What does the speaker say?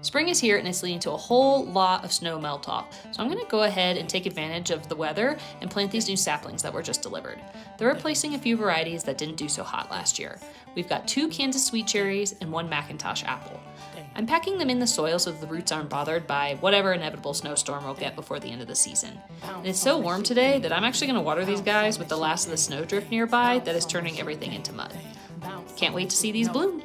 Spring is here and it's leading to a whole lot of snow melt off, so I'm going to go ahead and take advantage of the weather and plant these new saplings that were just delivered. They're replacing a few varieties that didn't do so hot last year. We've got two Kansas sweet cherries and one McIntosh apple. I'm packing them in the soil so the roots aren't bothered by whatever inevitable snowstorm we'll get before the end of the season. And it's so warm today that I'm actually going to water these guys with the last of the snowdrift nearby that is turning everything into mud. Can't wait to see these bloom.